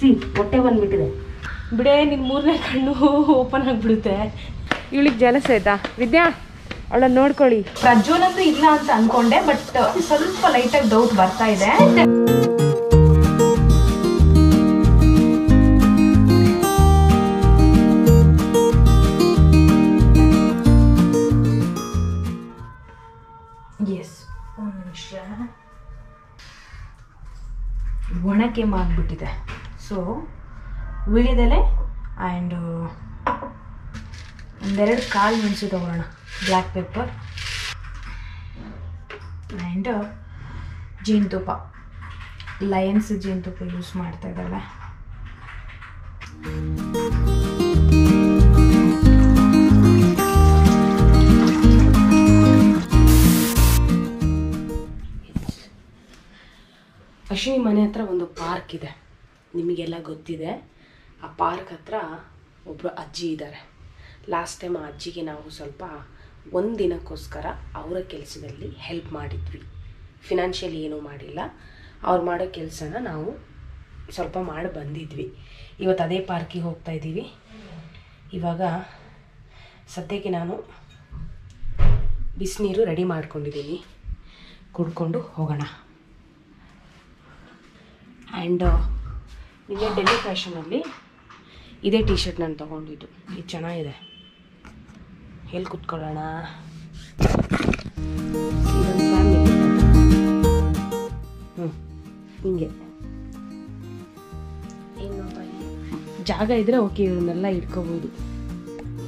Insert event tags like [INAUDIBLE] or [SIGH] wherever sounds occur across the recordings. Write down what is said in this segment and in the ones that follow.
C ಹೊಟ್ಟೆ ಬಂದ್ಬಿಟ್ಟಿದೆ ಬಿಡೇ ನಿನ್ನ ಮೂರನೇ ಕಣ್ಣು ಓಪನ್ ಆಗಿಬಿಡುತ್ತೆ. ಇವಳಿಗೆ ಜಲಸ ಆಯ್ತಾ? ವಿದ್ಯಾ ಅವಳನ್ನ ನೋಡ್ಕೊಳ್ಳಿ. ಪ್ರಜ್ವಲಂತೂ ಇಲ್ಲ ಅಂತ ಅನ್ಕೊಂಡೆ ಬಟ್ ಸ್ವಲ್ಪ ಲೈಟಾಗಿ ಡೌಟ್ ಬರ್ತಾ ಇದೆ. ಒಣಕೆ ಮಾಡಿಬಿಟ್ಟಿದೆ ಸೊ ವಿಳಿದೆಲೆ ಆ್ಯಂಡ್ ಒಂದೆರಡು ಕಾಲು ಮೆಣಸು ತೊಗೊಳ್ಳೋಣ ಬ್ಲ್ಯಾಕ್ ಪೆಪ್ಪರ್ ಆ್ಯಂಡ್ ಜೇನುತುಪ್ಪ. ಲಯನ್ಸ್ ಜೇನುತುಪ್ಪ ಯೂಸ್ ಮಾಡ್ತಾ ಇದ್ದಾಳೆ. ಅಶ್ವಿನಿ ಮನೆ ಹತ್ರ ಒಂದು ಪಾರ್ಕ್ ಇದೆ. ನಿಮಗೆಲ್ಲ ಗೊತ್ತಿದೆ, ಆ ಪಾರ್ಕ್ ಹತ್ರ ಒಬ್ಬರು ಅಜ್ಜಿ ಇದ್ದಾರೆ ಲಾಸ್ಟ್ ಟೈಮ್ ಆ ಅಜ್ಜಿಗೆ ನಾವು ಸ್ವಲ್ಪ ಒಂದು ದಿನಕ್ಕೋಸ್ಕರ ಅವರ ಕೆಲಸದಲ್ಲಿ ಹೆಲ್ಪ್ ಮಾಡಿದ್ವಿ. ಫಿನಾನ್ಷಿಯಲಿ ಏನೂ ಮಾಡಿಲ್ಲ. ಅವ್ರು ಮಾಡೋ ಕೆಲಸನ ನಾವು ಸ್ವಲ್ಪ ಮಾಡಿ ಬಂದಿದ್ವಿ. ಇವತ್ತು ಅದೇ ಪಾರ್ಕಿಗೆ ಹೋಗ್ತಾ ಇದ್ದೀವಿ. ಇವಾಗ ಸದ್ಯಕ್ಕೆ ನಾನು ಬಿಸಿನೀರು ರೆಡಿ ಮಾಡ್ಕೊಂಡಿದ್ದೀನಿ. ಕುಡ್ಕೊಂಡು ಹೋಗೋಣ. ಆ್ಯಂಡ್ ನಿನ್ನೆ ಡೆಲ್ಲಿ ಫ್ಯಾಷನಲ್ಲಿ ಇದೇ ಟಿ ಶರ್ಟ್ ನಾನು ತೊಗೊಂಡಿದ್ದು. ಇದು ಚೆನ್ನಾಗಿದೆ. ಎಲ್ಲಿ ಕುತ್ಕೊಳ್ಳೋಣ? ಹ್ಞೂ ಹಿಂಗೆ. ಜಾಗ ಇದ್ರೆ ಓಕೆ ಇವನ್ನೆಲ್ಲ ಇಟ್ಕೋಬೋದು.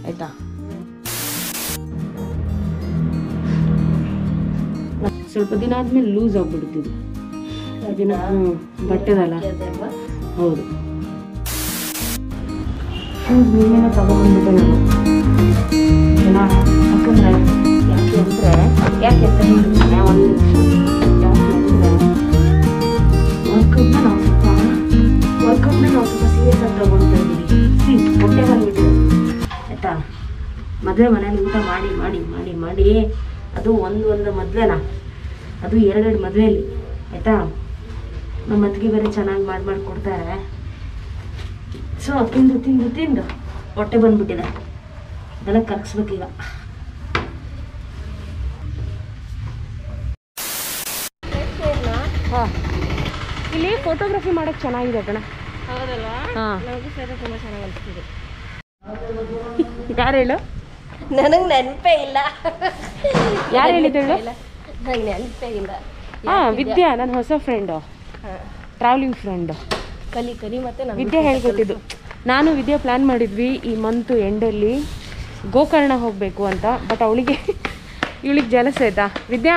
ಆಯ್ತಾ? ಸ್ವಲ್ಪ ದಿನ ಆದ್ಮೇಲೆ ಲೂಸ್ ಆಗ್ಬಿಡ್ತಿದ್ದು ದಿನ ಬಟ್ಟೆದಲ್ಲ. ಹೌದು. ಶೂಸ್ ನೀವೇನೋ ತಗೊಂಡ್ಬಂದ್ಬಿಟ್ಟೆ ನಾನು ಯಾಕೆ ಅಂದರೆ ಯಾಕೆ ಅಂತ ಒಂದು ನಾವು ನಾವು ಹೊಟ್ಟೆ ಆಯಿತಾ? ಮದುವೆ ಮನೇಲಿ ಊಟ ಮಾಡಿ ಮಾಡಿ ಮಾಡಿ ಮಾಡಿ. ಅದು ಒಂದು ಒಂದು ಮದುವೆನಾ? ಅದು ಎರಡೆರಡು ಮದುವೆಯಲ್ಲಿ ಆಯಿತಾ? ನಮ್ಮ ಅತ್ತಿಗೆ ಬೇರೆ ಚೆನ್ನಾಗಿ ಮಾಡಿ ಮಾಡಿ ಕೊಡ್ತಾರೆ. ಸೊ ತಿಂದು ತಿಂದು ತಿಂದು ಹೊಟ್ಟೆ ಬಂದ್ಬಿಟ್ಟಿದೆ. ಅದೆಲ್ಲ ಕರ್ಗಿಸ್ಬೇಕೀಗ ಹಾಂ. ಇಲ್ಲಿ ಫೋಟೋಗ್ರಫಿ ಮಾಡೋಕ್ಕೆ ಚೆನ್ನಾಗಿದೆ ಕಣ. ಹೌದಲ್ವಾ? ಹಾಂ. ನನಗೂ ಸಹ ತುಂಬ ಚೆನ್ನಾಗಿ ಅನಿಸ್ತಿದೆ. [LAUGHS] ಯಾರು ಹೇಳು? ನನಗೆ ನೆನಪೇ ಇಲ್ಲ. ಯಾರು ಹೇಳಿದ್ದು ಹೇಳು? ನಂಗೆ ನೆನಪೇ ಇಲ್ಲ. ಹಾಂ ವಿದ್ಯಾ ನನ್ನ ಹೊಸ ಫ್ರೆಂಡು. ಟ್ರಾವೆಲಿಂಗ್ ಫ್ರೆಂಡ್ ಕಲಿ ಕಲಿ ಮತ್ತೆ ವಿದ್ಯೆ ಹೇಳ್ಕೊಟ್ಟಿದ್ದು. ನಾನು ವಿದ್ಯೆ ಪ್ಲ್ಯಾನ್ ಮಾಡಿದ್ವಿ ಈ ಮಂತು ಎಂಡಲ್ಲಿ ಗೋಕರ್ಣ ಹೋಗಬೇಕು ಅಂತ ಬಟ್ ಅವಳಿಗೆ ಇವಳಿಗೆ ಜಲಸ ಆಯ್ತಾ? ವಿದ್ಯಾ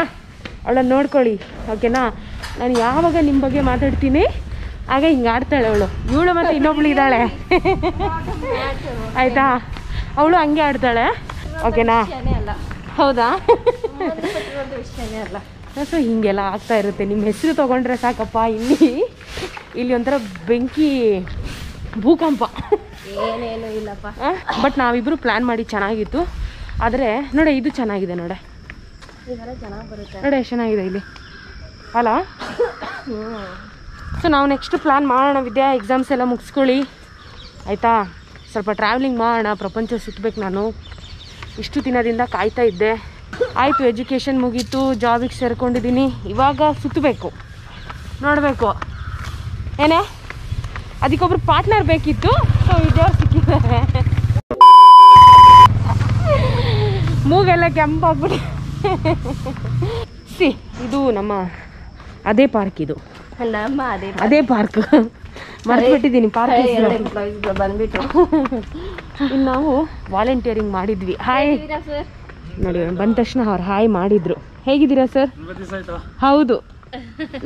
ಅವಳನ್ನ ನೋಡ್ಕೊಳ್ಳಿ ಓಕೆನಾ? ನಾನು ಯಾವಾಗ ನಿಮ್ಮ ಬಗ್ಗೆ ಮಾತಾಡ್ತೀನಿ? ಆಗ ಹಿಂಗೆ ಆಡ್ತಾಳೆ ಅವಳು. ಇವಳು ಮತ್ತು ಇನ್ನೊಬ್ಳು ಇದ್ದಾಳೆ. ಆಯಿತಾ? ಅವಳು ಹಂಗೆ ಆಡ್ತಾಳೆ. ಓಕೆನಾ? ಹೌದಾ? ಅಲ್ಲ. ಸೊ ಹೀಗೆಲ್ಲ ಆಗ್ತಾ ಇರುತ್ತೆ. ನಿಮ್ಮ ಹೆಸರು ತೊಗೊಂಡ್ರೆ ಸಾಕಪ್ಪ ಇಲ್ಲಿ ಇಲ್ಲಿ ಒಂಥರ ಬೆಂಕಿ ಭೂಕಂಪ. ಏನೇನು ಇಲ್ಲಪ್ಪ. ಬಟ್ ನಾವಿಬ್ರು ಪ್ಲ್ಯಾನ್ ಮಾಡಿ ಚೆನ್ನಾಗಿತ್ತು. ಆದರೆ ನೋಡೆ ಇದು ಚೆನ್ನಾಗಿದೆ ನೋಡೆ. ನೋಡೆ ಎಷ್ಟು ಚೆನ್ನಾಗಿದೆ ಇಲ್ಲಿ. ಅಲ್ಲ ಸೊ ನಾವು ನೆಕ್ಸ್ಟ್ ಪ್ಲ್ಯಾನ್ ಮಾಡೋಣ ವಿದ್ಯಾ ಎಕ್ಸಾಮ್ಸ್ ಎಲ್ಲ ಮುಗಿಸ್ಕೊಳ್ಳಿ. ಆಯಿತಾ? ಸ್ವಲ್ಪ ಟ್ರಾವೆಲಿಂಗ್ ಮಾಡೋಣ ಪ್ರಪಂಚ ಸುತ್ತಬೇಕು ನಾನು. ಇಷ್ಟು ದಿನದಿಂದ ಕಾಯ್ತಾ ಇದ್ದೆ. ಆಯಿತು ಎಜುಕೇಷನ್ ಮುಗೀತು ಜಾಬಿಗೆ ಸೇರ್ಕೊಂಡಿದ್ದೀನಿ ಇವಾಗ ಸುತ್ತಬೇಕು ನೋಡಬೇಕು. ಏನೇ? ಅದಕ್ಕೊಬ್ರು ಪಾರ್ಟ್ನರ್ ಬೇಕಿತ್ತು? ಸೊ ಇದ್ದವ್ರು ಸಿಕ್ಕಿದ್ದಾರೆ. ಮೂಗೆಲ್ಲ ಕೆಂಪಾಗ್ಬಿಟ್ಟು. ಸಿ ಇದು ನಮ್ಮ ಅದೇ ಪಾರ್ಕ್ ಇದು. ನಮ್ಮ ಅದೇ ಅದೇ ಪಾರ್ಕ್ ಮರ್ತ್ಬಿಟ್ಟಿದ್ದೀನಿ ಪಾರ್ಕ್ ಬಂದ್ಬಿಟ್ಟು ಇನ್ನು ನಾವು ವಾಲಂಟಿಯರಿಂಗ್ ಮಾಡಿದ್ವಿ. ಹಾಯ್ ಸರ್ ನೋಡಿ ಬಂದ ತಕ್ಷಣ ಅವ್ರು ಹಾಯ್ ಮಾಡಿದ್ರು. ಹೇಗಿದ್ದೀರಾ ಸರ್? ಹೌದು.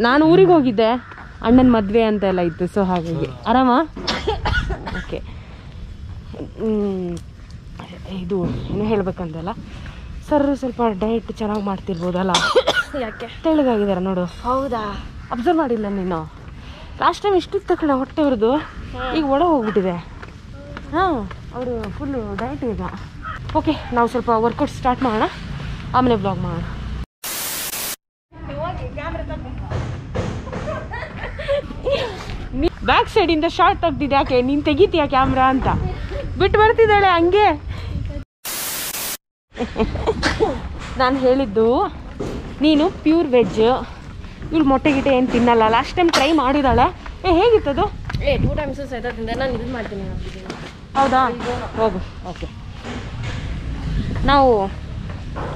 ನಾನು ಊರಿಗೆ ಹೋಗಿದ್ದೆ. ಅಣ್ಣನ ಮದುವೆ ಅಂತ ಎಲ್ಲ ಇತ್ತು ಸೊ ಹಾಗಾಗಿ. ಆರಾಮ? ಓಕೆ ಇದು ಏನು ಹೇಳ್ಬೇಕಂತಲ್ಲ. ಸರ್ ಸ್ವಲ್ಪ ಡಯಟ್ ಚೆನ್ನಾಗಿ ಮಾಡ್ತಿರ್ಬೋದಲ್ಲ? ಯಾಕೆ? ತೆಳ್ಳಗಾಗಿದ್ದಾರೆ ನೋಡು. ಹೌದಾ? ಅಬ್ಸರ್ವ್ ಮಾಡಿಲ್ಲ ನೀನು. ಲಾಸ್ಟ್ ಟೈಮ್ ಇಷ್ಟಿತ್ತು ಕಣ ಹೊಟ್ಟೆ ಅವ್ರದ್ದು ಈಗ ಒಡ ಹೋಗ್ಬಿಟ್ಟಿದೆ. ಹಾಂ ಅವರು ಫುಲ್ಲು ಡಯಟ್ ಈಗ. ಓಕೆ ನಾವು ಸ್ವಲ್ಪ ವರ್ಕೌಟ್ ಸ್ಟಾರ್ಟ್ ಮಾಡೋಣ. ಆಮೇಲೆ ಬ್ಲಾಗ್ ಮಾಡೋಣ. ಬ್ಯಾಕ್ ಸೈಡಿಂದ ಶಾರ್ಟ್ ತೆಗ್ದಿದ್ದು ಯಾಕೆ? ನೀನು ತೆಗಿತೀಯಾ ಕ್ಯಾಮ್ರಾ ಅಂತ? ಬಿಟ್ಟು ಬರ್ತಿದ್ದಾಳೆ ಹಂಗೆ. ನಾನು ಹೇಳಿದ್ದು ನೀನು ಪ್ಯೂರ್ ವೆಜ್ ಇವಳು ಮೊಟ್ಟೆ ಗಿಟ್ಟೆ ಏನು ತಿನ್ನಲ್ಲ. ಲಾಸ್ಟ್ ಟೈಮ್ ಟ್ರೈ ಮಾಡಿದಾಳೆ. ಏ ಹೇಗಿತ್ತದು? ಏ ಟೂ ಟೈಮ್ಸ್ ಸಹಿತ ತಿಂದೆ. ನಾನು ಇದು ಮಾಡ್ತೀನಿ. ಹೌದಾ? ಹೋಗು. ಓಕೆ. ನಾವು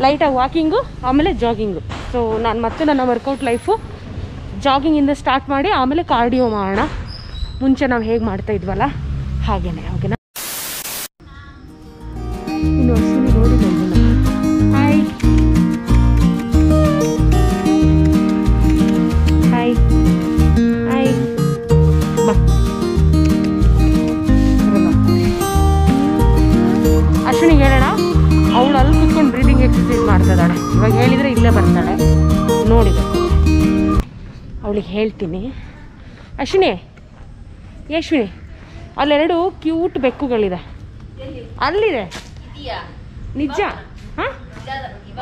ಲೈಟಾಗಿ ವಾಕಿಂಗು ಆಮೇಲೆ ಜಾಗಿಂಗು ಸೊ ನಾನು ಮತ್ತೆ ನನ್ನ ವರ್ಕೌಟ್ ಲೈಫು ಜಾಗಿಂಗಿಂದ ಸ್ಟಾರ್ಟ್ ಮಾಡಿ, ಆಮೇಲೆ ಕಾರ್ಡಿಯೋ ಮಾಡೋಣ. ಮುಂಚೆ ನಾವು ಹೇಗೆ ಮಾಡ್ತಾ ಇದ್ವಲ್ಲ ಹಾಗೇ ಓಕೆನಾ ಹೇಳ್ತೀನಿ. ಅಶ್ವಿನಿ ಯಶ್ವಿನಿ ಅಲ್ಲೆರಡು ಕ್ಯೂಟ್ ಬೆಕ್ಕುಗಳಿದೆ. ಅಲ್ಲಿದೆ. ನಿಜ? ಹಾಂ?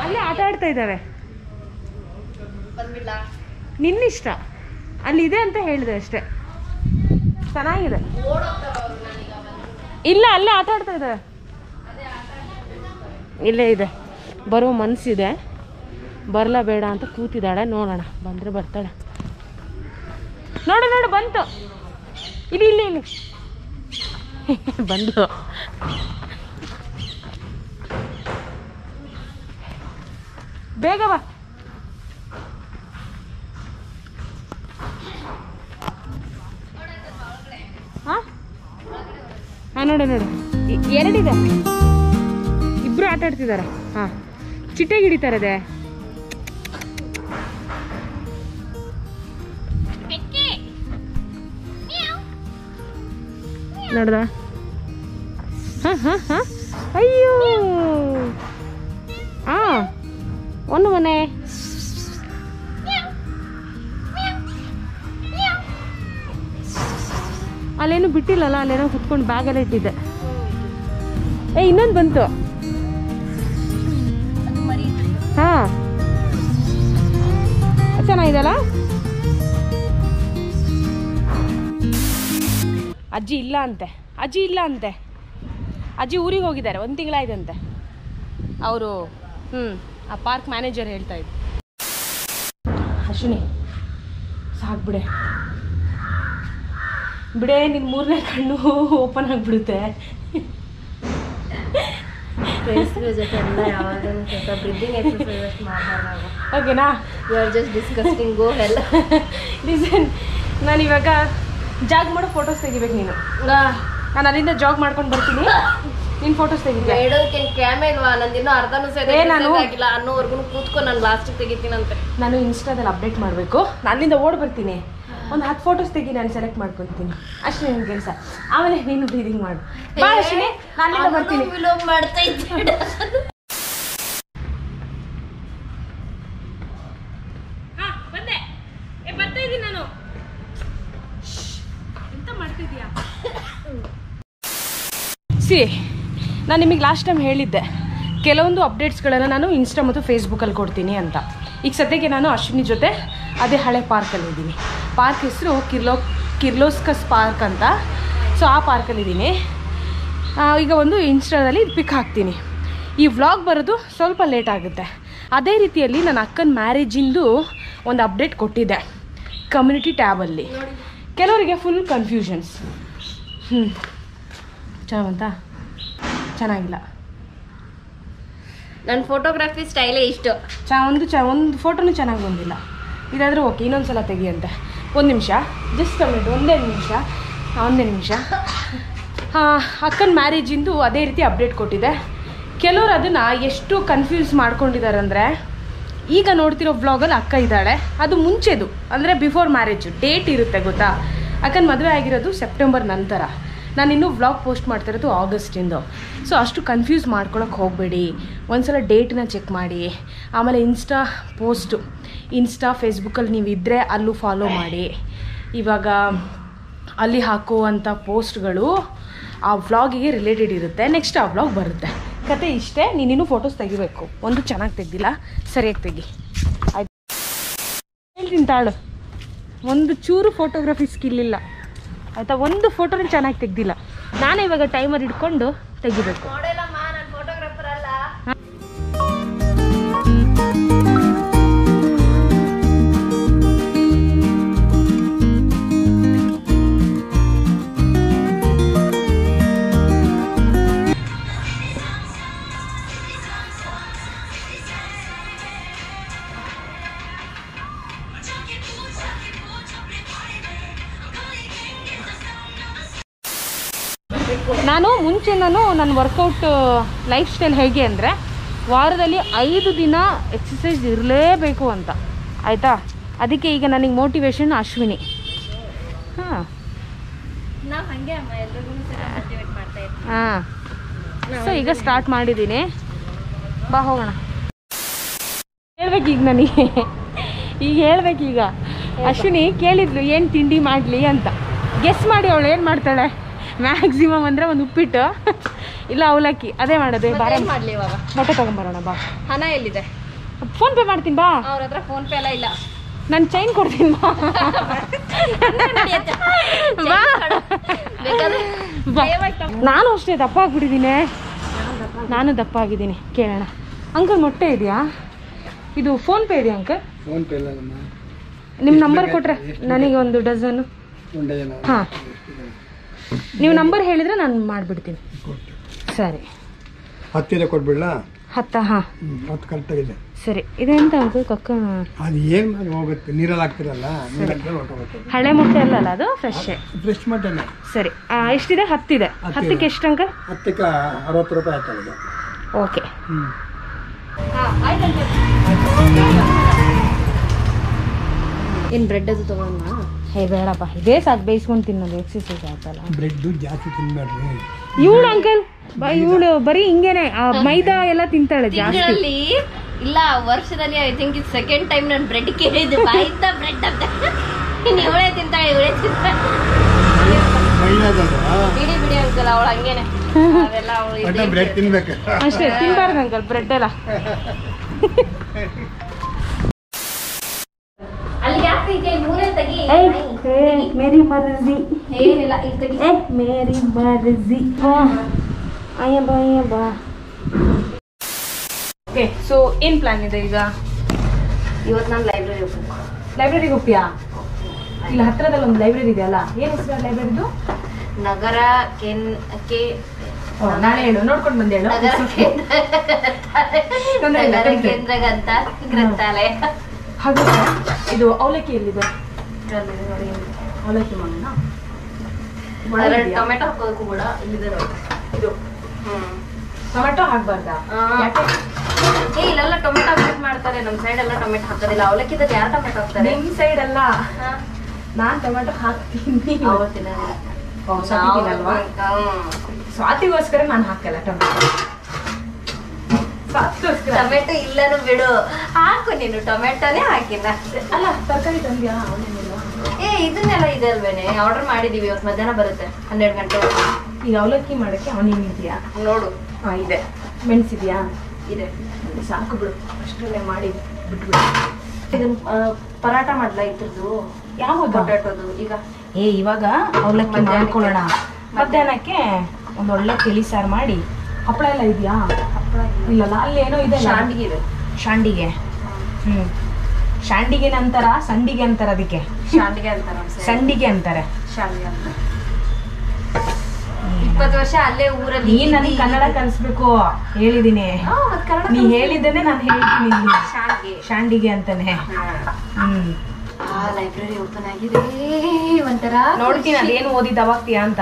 ಅಲ್ಲೇ ಆಟ ಆಡ್ತಾ ಇದ್ದಾವೆ ನಿನ್ನಿಷ್ಟ. ಅಲ್ಲಿದೆ ಅಂತ ಹೇಳಿದೆ ಅಷ್ಟೇ. ಚೆನ್ನಾಗಿದೆ. ಇಲ್ಲ ಅಲ್ಲೇ ಆಟ ಆಡ್ತಾ ಇದ್ದಾವೆ ಇಲ್ಲೇ ಇದೆ. ಬರೋ ಮನಸ್ಸಿದೆ ಬರಲ ಬೇಡ ಅಂತ ಕೂತಿದ್ದಾಳೆ. ನೋಡೋಣ. ಬಂದರೆ ಬರ್ತಾಳೆ. ನೋಡು ನೋಡು, ಬಂತು. ಇಲ್ಲಿ ಇಲ್ಲಿ ಇಲ್ಲಿ. ಬಂದು. ಬೇಗ ಬಾ. ಹಾಂ ನೋಡು ನೋಡು. ಎರಡಿದೆ. ಇಬ್ರು ಆಟ ಆಡ್ತಿದ್ದಾರೆ. ಹಾಂ. ಚಿಟ್ಟೆಗೆ ಹಿಡಿತಾರದೆ. ನೋಡ್ದ? ಹಾಂ ಹಾಂ ಹಾಂ. ಅಯ್ಯೋ. ಹಾಂ ಒಂದು ಮನೆ. ಅಲ್ಲೇನು ಬಿಟ್ಟಿಲ್ಲಲ್ಲ, ಅಲ್ಲೇನೋ ಕುತ್ಕೊಂಡು ಬ್ಯಾಗಲ್ಲೇ ಇಟ್ಟಿದ್ದೆ. ಏ, ಇನ್ನೊಂದು ಬಂತು. ಹಾ. ಚೆನ್ನಾಗಿದೆಲ್ಲ ಅಜ್ಜಿ ಇಲ್ಲ ಅಂತೆ. ಅಜ್ಜಿ ಇಲ್ಲ ಅಂತೆ. ಅಜ್ಜಿ ಊರಿಗೆ ಹೋಗಿದ್ದಾರೆ ಒಂದು ತಿಂಗಳಾಯ್ತಂತೆ. ಅವರು ಹ್ಞೂ ಆ ಪಾರ್ಕ್ ಮ್ಯಾನೇಜರ್ ಹೇಳ್ತಾ ಇದ್ರು. ಅಶ್ವಿನಿ ಸಾಕ್ಬಿಡೆ ಬಿಡೆ. ನಿನ್ನ ಮೂರನೇ ಕಣ್ಣು ಓಪನ್ ಆಗಿಬಿಡುತ್ತೆ. ಓಕೆನಾ you are just disgusting go ಎಲ್ಲ ಡಿಸನ್ [LAUGHS] ನಾನು ಇವಾಗ ಜಾಗ್ ಮಾಡೋ ಫೋಟೋಸ್ ತೆಗಿಬೇಕು ನೀನು. ನಾನು ಅಲ್ಲಿಂದ ಜಾಗ್ ಮಾಡ್ಕೊಂಡು ಬರ್ತೀನಿ. ನಿನ್ ಫೋಟೋಸ್ ತೆಗಿತೀನಿ ಕ್ಯಾಮೆ ಇಲ್ವಾ? ನಂದಿನ್ನೂ ಅರ್ಧನೂ ನಾನು- ಆಗಿಲ್ಲ. ಅನ್ನೋವರೆಗೂ ಕೂತ್ಕೊಂಡು ನಾನು ಲಾಸ್ಟಿಗೆ ತೆಗಿತೀನಂತೆ. ನಾನು ಇನ್ಸ್ಟಾದಲ್ಲಿ ಅಪ್ಡೇಟ್ ಮಾಡಬೇಕು. ನನ್ನಿಂದ ಓಡ್ ಬರ್ತೀನಿ. ಒಂದು ಹತ್ತು ಫೋಟೋಸ್ ತೆಗಿ ನಾನು ಸೆಲೆಕ್ಟ್ ಮಾಡ್ಕೊತೀನಿ. ಅಷ್ಟೇ ನಿನ್ನ ಕೆಲಸ. ಆಮೇಲೆ ನೀನು ಬ್ರೀದಿಂಗ್ ಮಾಡು. ಅಶ್ವಿನಿ. ನಾನು ಬರ್ತೀನಿ. ಮಾಡ್ತಾ ನಾನು ನಿಮಗೆ ಲಾಸ್ಟ್ ಟೈಮ್ ಹೇಳಿದ್ದೆ. ಕೆಲವೊಂದು ಅಪ್ಡೇಟ್ಸ್ಗಳನ್ನು ನಾನು ಇನ್ಸ್ಟಾ ಮತ್ತು ಫೇಸ್ಬುಕ್ಕಲ್ಲಿ ಕೊಡ್ತೀನಿ ಅಂತ. ಈಗ ಸದ್ಯಕ್ಕೆ ನಾನು ಅಶ್ವಿನಿ ಜೊತೆ ಅದೇ ಹಳೆ ಪಾರ್ಕಲ್ಲಿದ್ದೀನಿ ಪಾರ್ಕ್ ಹೆಸರು ಕಿರ್ಲೋ, ಕಿರ್ಲೋಸ್ಕಸ್ ಪಾರ್ಕ್ ಅಂತ. ಸೊ ಆ ಪಾರ್ಕಲ್ಲಿದ್ದೀನಿ ಈಗ ಒಂದು ಇನ್ಸ್ಟಾದಲ್ಲಿ ಪಿಕ್ ಹಾಕ್ತೀನಿ. ಈ ವ್ಲಾಗ್ ಬರೋದು ಸ್ವಲ್ಪ ಲೇಟ್ ಆಗುತ್ತೆ. ಅದೇ ರೀತಿಯಲ್ಲಿ ನನ್ನ ಅಕ್ಕನ ಮ್ಯಾರೇಜಿಂದು ಒಂದು ಅಪ್ಡೇಟ್ ಕೊಟ್ಟಿದ್ದೆ ಕಮ್ಯುನಿಟಿ ಟ್ಯಾಬಲ್ಲಿ ಕೆಲವರಿಗೆ ಫುಲ್ ಕನ್ಫ್ಯೂಷನ್ಸ್ ಹ್ಞೂ ಚೆನ್ನಾಗಂತ ಚೆನ್ನಾಗಿಲ್ಲ. ನನ್ನ ಫೋಟೋಗ್ರಫಿ ಸ್ಟೈಲೇ ಇಷ್ಟು. ಚ ಒಂದು ಚ ಒಂದು ಫೋಟೋನು ಚೆನ್ನಾಗಿ ಬಂದಿಲ್ಲ. ಇದಾದರೂ ಓಕೆ ಇನ್ನೊಂದು ಸಲ ತೆಗಿಯಂತೆ. ಒಂದು ನಿಮಿಷ ಜಸ್ಟ್ ಮಿನಿಟ್ ಒಂದೇ ನಿಮಿಷ ಒಂದೇ ನಿಮಿಷ. ಅಕ್ಕನ ಮ್ಯಾರೇಜಿಂದು ಅದೇ ರೀತಿ ಅಪ್ಡೇಟ್ ಕೊಟ್ಟಿದೆ. ಕೆಲವರು ಅದನ್ನು ಎಷ್ಟು ಕನ್ಫ್ಯೂಸ್ ಮಾಡ್ಕೊಂಡಿದ್ದಾರೆ ಅಂದರೆ ಈಗ ನೋಡ್ತಿರೋ ವ್ಲಾಗಲ್ಲಿ ಅಕ್ಕ ಇದ್ದಾಳೆ. ಅದು ಮುಂಚೆದು ಅಂದರೆ ಬಿಫೋರ್ ಮ್ಯಾರೇಜು ಡೇಟ್ ಇರುತ್ತೆ ಗೊತ್ತಾ? ಅಕ್ಕನ ಮದುವೆ ಆಗಿರೋದು ಸೆಪ್ಟೆಂಬರ್ ನಂತರ. ನಾನು ಇನ್ನೂ ವ್ಲಾಗ್ ಪೋಸ್ಟ್ ಮಾಡ್ತಿರೋದು ಆಗಸ್ಟಿಂದು ಸೊ ಅಷ್ಟು ಕನ್ಫ್ಯೂಸ್ ಮಾಡ್ಕೊಳಕ್ಕೆ ಹೋಗಬೇಡಿ. ಒಂದ್ಸಲ ಡೇಟನ್ನ ಚೆಕ್ ಮಾಡಿ. ಆಮೇಲೆ ಇನ್ಸ್ಟಾ ಪೋಸ್ಟು ಇನ್ಸ್ಟಾ ಫೇಸ್ಬುಕ್ಕಲ್ಲಿ ನೀವು ಇದ್ದರೆ ಅಲ್ಲೂ ಫಾಲೋ ಮಾಡಿ. ಇವಾಗ ಅಲ್ಲಿ ಹಾಕುವಂಥ ಪೋಸ್ಟ್ಗಳು ಆ ವ್ಲಾಗಿಗೆ ರಿಲೇಟೆಡ್ ಇರುತ್ತೆ. ನೆಕ್ಸ್ಟ್ ಆ ವ್ಲಾಗ್ ಬರುತ್ತೆ. ಕತೆ ಇಷ್ಟೇ ನೀನಿನ್ನೂ ಫೋಟೋಸ್ ತೆಗಿಬೇಕು. ಒಂದು ಚೆನ್ನಾಗಿ ತೆಗ್ದಿಲ್ಲ. ಸರಿಯಾಗಿ ತೆಗಿ. ಆಯ್ತು. ಹೇಳ್ತೀನಿ ತಾಳು. ಒಂದು ಚೂರು ಫೋಟೋಗ್ರಫಿ ಸ್ಕಿಲ್ ಇಲ್ಲ. ಆಯಿತಾ? ಒಂದು ಫೋಟೋನ ಚೆನ್ನಾಗಿ ತೆಗ್ದಿಲ್ಲ. ನಾನೇ ಇವಾಗ ಟೈಮರ್ ಇಟ್ಕೊಂಡು ತೆಗಿಬೇಕು. ನನ್ನ ವರ್ಕೌಟ್ ಲೈಫ್ ಸ್ಟೈಲ್ ಹೇಗೆ ಅಂದರೆ ವಾರದಲ್ಲಿ ಐದು ದಿನ ಎಕ್ಸಸೈಸ್ ಇರಲೇಬೇಕು ಅಂತ. ಆಯಿತಾ? ಅದಕ್ಕೆ ಈಗ ನನಗೆ ಮೋಟಿವೇಶನ್ ಅಶ್ವಿನಿ. ಹಾಂ. ಹಾಂ. ಸೊ ಈಗ ಸ್ಟಾರ್ಟ್ ಮಾಡಿದ್ದೀನಿ. ಬಾ ಹೋಗೋಣ. ಹೇಳ್ಬೇಕೀಗ ಈಗ ನನಗೆ. ಈಗ ಹೇಳ್ಬೇಕೀಗ. ಅಶ್ವಿನಿ ಕೇಳಿದ್ಲು ಏನು ತಿಂಡಿ ಮಾಡಲಿ? ಅಂತ. ಗೆಸ್ ಮಾಡಿ ಅವಳು ಏನು ಮಾಡ್ತಾಳೆ? ಮ್ಯಾಕ್ಸಿಮಮ್ ಅಂದರೆ ಒಂದು ಉಪ್ಪಿಟ್ಟು. ಇಲ್ಲ ಅವಲಕ್ಕಿ. ಅದೇ ಮಾಡೋದು ಬಾರ ಮಾಡ್ಲಿ ಇವಾಗ? ಮೊಟ್ಟೆ ತಗೊಂಬರೋಣ ಬಾ. ಹಣ ಎಲ್ಲಿದೆ? ಫೋನ್ ಪೇ ಮಾಡ್ತೀನಿ ಬಾ. ಅವ್ರ ಹತ್ರ ಫೋನ್ ಪೇ ಎಲ್ಲ ಇಲ್ಲ. ನಾನು ಚೈನ್ ಕೊಡ್ತೀನಿ ಬಾ. ನಾನು ಅಷ್ಟೇ ದಪ್ಪ ಆಗ್ಬಿಟ್ಟಿದ್ದೀನಿ ನಾನು ದಪ್ಪ ಆಗಿದ್ದೀನಿ ಕೇಳೋಣ. ಅಂಕಲ್ ಮೊಟ್ಟೆ ಇದೆಯಾ? ಇದು ಫೋನ್ ಪೇ ಇದೆಯಾ ಅಂಕಲ್? ಫೋನ್ ಪೇ ಇಲ್ಲ ನಿಮ್ಮ. ನಂಬರ್ ಕೊಟ್ರೆ ನನಗೆ ಒಂದು ಡಜನ್ ಹಾಂ. ನೀವು ನಂಬರ್ ಹೇಳಿದರೆ ನಾನು ಮಾಡಿಬಿಡ್ತೀನಿ. ಸರಿ. ಹತ್ತಿರ ಕೊಟ್ಬಿಡ್ಲ? ಹತ್ತ ಹಾಂ. ಹತ್ತು ಕರೆಕ್ಟಾಗಿದೆ ಸರಿ ಇದೆಂತ ಅಂಕಲ್ ಕಕ್ಕ ಅದು ಏನು ಹೋಗುತ್ತೆ? ನೀರಲ್ಲಿ ಹಾಕ್ತಿರಲ್ಲ? ಹಳೆ ಮೊಟ್ಟೆ ಅಲ್ಲಲ್ಲ ಅದು? ಫ್ರೆಶ್ ಫ್ರೆಶ್ ಮಟನ್ ಸರಿ. ಎಷ್ಟಿದೆ? ಹತ್ತಿದೆ. ಹತ್ತಿದೆ. ಹತ್ತಕ್ಕೆ ಎಷ್ಟು ಅಂಕ? ಹತ್ತಕ್ಕೆ ಅರವತ್ತು ರೂಪಾಯಿ ಹಾಕೋದು ಓಕೆ. ಏನ್ ಬ್ರೆಡ್ ಅದು ತಗೊಂಡ ಹೇ ಬೇಡಪ್ಪ. ಇದೇ ಸಾಕು ಬೇಯಿಸ್ಕೊಂಡು ತಿನ್ನೋದು ಎಕ್ಸಸೈಸ್ ಆಯ್ತಲ್ಲ. ಬ್ರೆಡ್ ಜಾಸ್ತಿ ತಿನ್ಬೇಡ್ರಿ. ಇವಳು ಅಂಕಲ್ ಇವಳು ಬರೀ ಹಿಂಗೇನೆ ಆ, ಮೈದಾ ಎಲ್ಲ ತಿಂತಾಳೆ ಜಾಸ್ತಿ. ಇಲ್ಲ ವರ್ಷದಲ್ಲಿ ಐ ಥಿಂಕ್ ಇದು ಸೆಕೆಂಡ್ ಟೈಮ್ ನಾನು ಬ್ರೆಡ್ ಕೇಳಿದ್ದು. ಬಾಯಿಂದ ಬ್ರೆಡ್ ಅಂತ. ಇನ್ನು ಇವಳೇ ತಿಂತಾಳೆ ಇವಳೇ ತಿಂತಾಳೆ. ಬಿಡಿ ಬಿಡಿ ಅಂಕಲ್ ಅವಳು ಹಂಗೇನೆ. ಅವೆಲ್ಲ ಬ್ರೆಡ್ ತಿನ್ಬೇಕು. ಅಷ್ಟೇ ತಿನ್ಬಾರ್ದು ಅಂಕಲ್ ಬ್ರೆಡ್ ಎಲ್ಲ. [LAUGHS] ಮೇರಿ ಮರ್ಜಿ. ಏನಿಲ್ಲ ಏ ಮೇರಿ ಮರ್ಜಿ. ಅಯ್ಯ ಬಾ ಅಯ್ಯ ಬಾ ಓಕೆ ಸೊ ಏನು ಪ್ಲಾನ್ ಇದೆ ಈಗ? ಇವತ್ತು ನಾನು ಲೈಬ್ರರಿ ಹೋಗ್ಬೇಕು. ಲೈಬ್ರರಿಗೆ ಹೋಗ್ತೀಯಾ? ಇಲ್ಲಿ ಹತ್ರದಲ್ಲಿ ಒಂದು ಲೈಬ್ರರಿ ಇದೆಯಲ್ಲ ಏನು ಹೆಸರು ಲೈಬ್ರರಿದು ನಗರ ಕೆನ್ ಕೆ ನಾಳೆ ಹೇಳು. ನೋಡ್ಕೊಂಡು ಬಂದೆ ಹೇಳು. ನಗರ ಕೇಂದ್ರ ತೊಂದ್ರೆ ಇಲ್ಲ, ನಗರ ತೊಂದ್ರೆ ಇಲ್ಲ. ಕೇಂದ್ರ ಗ್ರಂಥ ಗ್ರಂಥಾಲಯ. ಹಾಗೆ ಇದು ಅವಲಕ್ಕಿ ಎಲ್ಲಿದೆ ಅವಲಕ್ಕಿ ಮಾಡೋಣ ಎರಡು ಟೊಮೆಟೊ ಹಾಕೋದಕ್ಕೂ ಕೂಡ ಇಲ್ಲಿದೆ ಇದು. ಟೊಮೆಟೊ ಹಾಕ್ಬಾರ್ದಾ? ಏ ಇಲ್ಲೆಲ್ಲ ಟೊಮೆಟೊ ಹಾಕಿ ಮಾಡ್ತಾರೆ. ನಮ್ಮ ಸೈಡ್ ಎಲ್ಲ ಟೊಮೆಟೊ ಹಾಕೋದಿಲ್ಲ ಅವಲಕ್ಕಿದಲ್ಲಿ ಯಾರು ಟೊಮೆಟೊ ಹಾಕ್ತಾರೆ? ನಿಮ್ ಸೈಡ್ ಅಲ್ಲ. ನಾನ್ ಟೊಮೆಟೊ ಹಾಕ್ತೀನಿ. ಸ್ವಾತಿಗೋಸ್ಕರ ನಾನು ಹಾಕಲ್ಲ ಟೊಮೆಟೊ. ಟೊಮೆಟೊ ಇಲ್ಲನು ಬಿಡು. ಹಾಕು ನೀನು ಟೊಮೆಟೊನೇ ಹಾಕಿಲ್ಲ ಅಲ್ಲ ತರಕಾರಿ ತಂದ್ಯಾ? ಅವನೇನಿಲ್ಲ ಏ ಇದನ್ನೆಲ್ಲ ಇದೆ ಅಲ್ವೇನೆ? ಆರ್ಡರ್ ಮಾಡಿದೀವಿ ಇವತ್ತು ಮಧ್ಯಾಹ್ನ ಬರುತ್ತೆ. ಹನ್ನೆರಡು ಗಂಟೆ ಈಗ ಅವಲಕ್ಕಿ ಮಾಡಕ್ಕೆ ಅವನೇನು ಇದೆಯಾ? ನೋಡು. ಹಾಂ ಇದೆ. ಮೆಣಸಿದೆಯಾ ಇದೆ. ಸಾಕು ಬಿಡು. ಅಷ್ಟರಲ್ಲೇ ಮಾಡಿ ಬಿಟ್ಬಿಡು. ಇದನ್ನ ಪರಾಟ ಮಾಡ್ಲಾ ಇದ್ರದ್ದು? ಯಾವ ಪೊಟ್ಯಾಟೋದು ಈಗ? ಏ ಇವಾಗ ಅವಲಕ್ಕಿ. ಮಾಡ್ಕೊಳ್ಳೋಣ. ಮಧ್ಯಾಹ್ನಕ್ಕೆ ಒಂದು ಒಳ್ಳೆ ತಿಳಿ ಸಾರು ಮಾಡಿ. ಹಪ್ಪಳ ಎಲ್ಲ ಇದೆಯಾ? ಇಲ್ಲಲ್ಲ ಅಲ್ಲಿ ಏನೋ ಇದೆ ಶಾಂಡಿಗೆ ಇದೆ. ಶಾಂಡಿಗೆ. ಹ್ಮ್. ಶಾಂಡಿಗೆ ಅಂತಾರ ಸಂಡಿಗೆ ಅಂತಾರ ಅದಕ್ಕೆ. ಶಾಂಡಿಗೆ ಅಂತಾರ ಸಂಡಿಗೆ ಅಂತಾರೆ. ಶಾಂಡಿಗೆ ಅಂತ ಇಪ್ಪತ್ತು ವರ್ಷ ಅಲ್ಲೇ ಊರಲ್ಲಿ ನೀನ್ ನನಗೆ ಕನ್ನಡ ಕಲಿಸ್ಬೇಕು ಹೇಳಿದೀನಿ. ನೀ ಹೇಳಿದ್ದೇನೆ ನಾನು ಹೇಳ್ತೀನಿ. ಶಾಂಡಿಗೆ. ಶಾಂಡಿಗೆ ಅಂತಾನೆ. ಹ್ಮ್. ಆ ಲೈಬ್ರರಿ ಓಪನ್ ಆಗಿದೆ. ಒಂಥರ ನೋಡ್ತೀನಿ ಅದೇನು ಓದಿದ್ದಾವಾಗ್ತೀಯಾ ಅಂತ.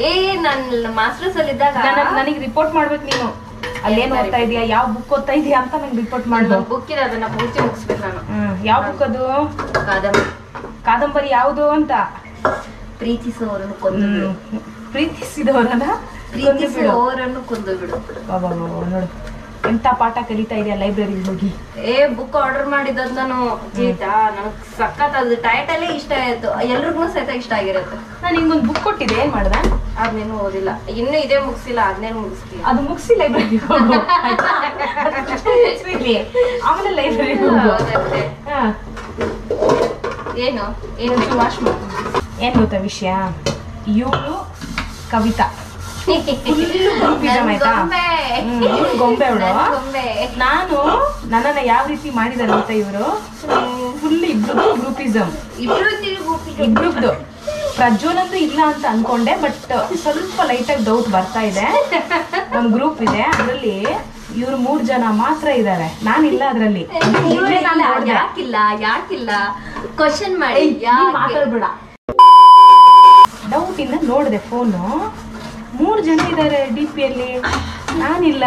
ಏ ನನ್ನ ಮಾಸ್ಟರ್ಸ್ ಅಲ್ಲಿ ಇದ್ದಾಗ ನನಗೆ ರಿಪೋರ್ಟ್ ಮಾಡ್ಬೇಕು ನೀನು. ಅಲ್ಲೇನ್ ಓದ್ತಾ ಇದೀಯಾ? ಯಾವ ಬುಕ್ ಓದ್ತಾ ಇದೀಯಾ ಅಂತ ನಂಗೆ ರಿಪೋರ್ಟ್ ಮಾಡ್ಬೋದು ಬುಕ್ ಇದೆ ಅದನ್ನ ಪೂರ್ತಿ ಮುಗಿಸ್ಬೇಕು ನಾನು. ಯಾವ ಬುಕ್ ಅದು? ಕಾದಂಬರಿ. ಕಾದಂಬರಿ ಯಾವುದು ಅಂತ? ಪ್ರೀತಿಸುವವರನ್ನು ಕೊಂದು. ಪ್ರೀತಿಸಿದವರನ್ನ ಪ್ರೀತಿಸಿದವರನ್ನು. ಪ್ರೀತಿಸುವವರನ್ನು ಕೊಂದು ಬಿಡು. ನೋಡು. ಎಂತ ಪಾಠ ಕಲಿತಾ ಇದೆಯಾ ಲೈಬ್ರರಿ ಹೋಗಿ? ಏ ಬುಕ್ ಆರ್ಡರ್ ಮಾಡಿದ್ದದ್ ನಾನು ಜೀತಾ ನನಗ್ ಸಖತ್ ಅದು ಟೈಟಲೇ ಇಷ್ಟ ಆಯ್ತು. ಎಲ್ರಿಗೂ ಸಹಿತ ಇಷ್ಟ ಆಗಿರುತ್ತೆ. ನಾನು ಹಿಂಗೊಂದು ಬುಕ್ ಕೊಟ್ಟಿದ್ದೆ ಏನ್ ಮಾಡ್ದೆ? ಅದ್ನೇನು ಓದಿಲ್ಲ. ಇನ್ನು ಇದೇ ಮುಗಿಸಿಲ್ಲ ಅದ್ನೇನು ಮುಗಿಸ್ತೀನಿ. ಅದು ಮುಗಿಸಿ ಲೈಬ್ರರಿ. ಆಮೇಲೆ ಲೈಬ್ರರಿ ಏನು? ಏನು? ವಾಶ್ ಮಾಡು. ಏನ್ ಗೊತ್ತಾ ವಿಷಯ? ಇವಳು ಕವಿತಾ. ಆಯ್ತಾ ಗೊಂಬೆ. ಅವಳು? ನನ್ ನನ್ನನ್ನ ಯಾವ ರೀತಿ ಮಾಡಿದಾರೆ ಅಂತ ಇವರು? ಫುಲ್ ಇಬ್ರು ಗ್ರೂಪಿಸಮ್. ಇಬ್ರು ಇಬ್ರು ಇಬ್ರದ್ದು ಪ್ರಜ್ವಲಂದು ಇಲ್ಲ ಅಂತ ಅನ್ಕೊಂಡೆ ಬಟ್ ಸ್ವಲ್ಪ ಲೈಟ್ ಆಗಿ ಡೌಟ್ ಬರ್ತಾ ಇದೆ. ಒಂದ್ ಗ್ರೂಪ್ ಇದೆ ಅದರಲ್ಲಿ ಇವ್ರು ಮೂರ್ ಜನ ಮಾತ್ರ ಇದ್ದಾರೆ ನಾನಿಲ್ಲ ಅದ್ರಲ್ಲಿ. ಯಾಕಿಲ್ಲ ಯಾಕಿಲ್ಲ? ಕ್ವಶನ್ ಮಾಡಿ ಡೌಟ್ ಇಂದ ನೋಡಿದೆ ಫೋನು ಮೂರ್ ಜನ ಇದ್ದಾರೆ ಡಿ ಪಿ ಅಲ್ಲಿ. ನಾನಿಲ್ಲ.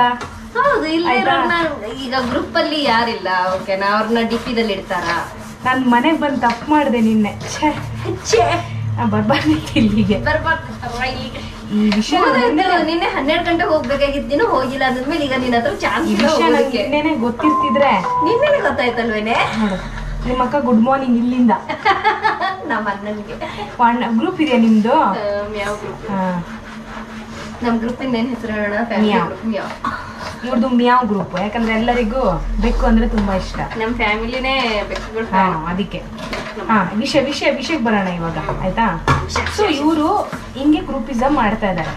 ಹೌದು ಇಲ್ಲ? ಈಗ ಗ್ರೂಪ್ ಅಲ್ಲಿ ಯಾರಿಲ್ಲ ಓಕೆನಾ ಅವ್ರನ್ನ ಡಿ ಪಿ ದಲ್ಲಿ ಇಡ್ತಾರ? ನಾನ್ ಮನೆಗ್ ಬಂದು ತಪ್ಪು ಮಾಡಿದೆ ನಿನ್ನೆ. ಛೇ. ಛೇ. ಇಲ್ಲಿಗೆ. ಈ ವಿಷಯ ನಿನ್ನೆ ನಿನ್ನೆ ಹನ್ನೆರಡು ಗಂಟೆ ಹೋಗ್ಬೇಕಾಗಿತ್ತು ನೀನು ಹೋಗಿಲ್ಲ ಅಂದ್ಮೇಲೆ ಈಗ ನಿನ್ನ ಹತ್ರ ಚಾನ್ಸ್ ನಿನ್ನೆನೆ ಗೊತ್ತಿರ್ತಿದ್ರೆ ನಿನ್ನೆ ಗೊತ್ತಾಯ್ತಲ್ವೇನೆ? ನಿಮ್ಮ ಅಕ್ಕ ಗುಡ್ ಮಾರ್ನಿಂಗ್ ಇಲ್ಲಿಂದ. [LAUGHS] ನಮ್ಮ ಅಣ್ಣನಿಗೆ ಗ್ರೂಪ್ ಇದೆಯಾ ನಿಮ್ದು? ಯಾವ ಗ್ರೂಪ್ ಹಾ ನಮ್ ಗ್ರೂಪ್ ಇಂದ ಏನ್ ಹೆಸರು ಹೇಳೋಣ? Family meow. Group meow. ಇವ್ರದ್ದು ಮಿಯಾವ್ ಗ್ರೂಪ್ ಯಾಕಂದ್ರೆ ಎಲ್ಲರಿಗೂ ಬೆಕ್ಕು ಅಂದ್ರೆ ತುಂಬಾ ಇಷ್ಟ. ನಮ್ ಫ್ಯಾಮಿಲಿನೇ ಬೆಕ್ಕುಗಳು ಹಾ ಅದಕ್ಕೆ. ಹಾ ವಿಷಯ ವಿಷಯ ವಿಷಯಕ್ಕೆ ಬರೋಣ ಇವಾಗ ಆಯ್ತಾ? ಸೊ ಇವರು ಹಿಂಗೆ ಗ್ರೂಪಿಸಮ್ ಮಾಡ್ತಾ ಇದ್ದಾರೆ